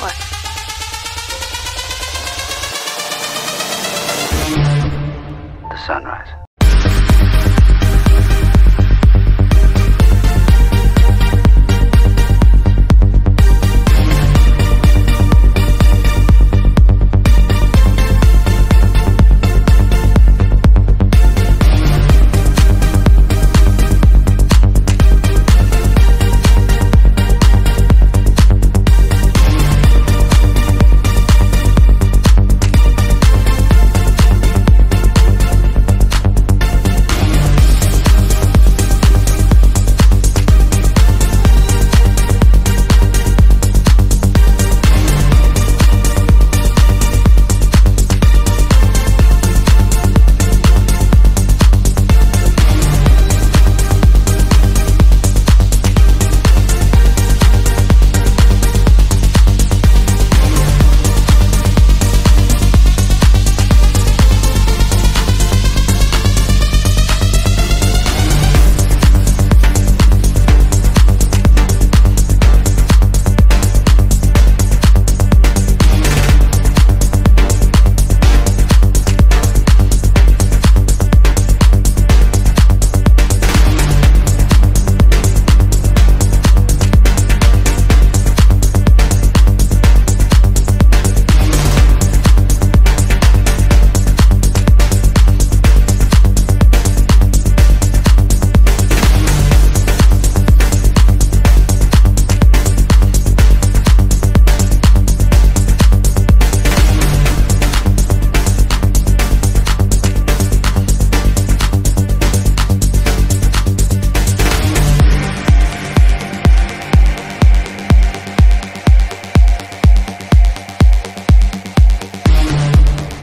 What? The sunrise.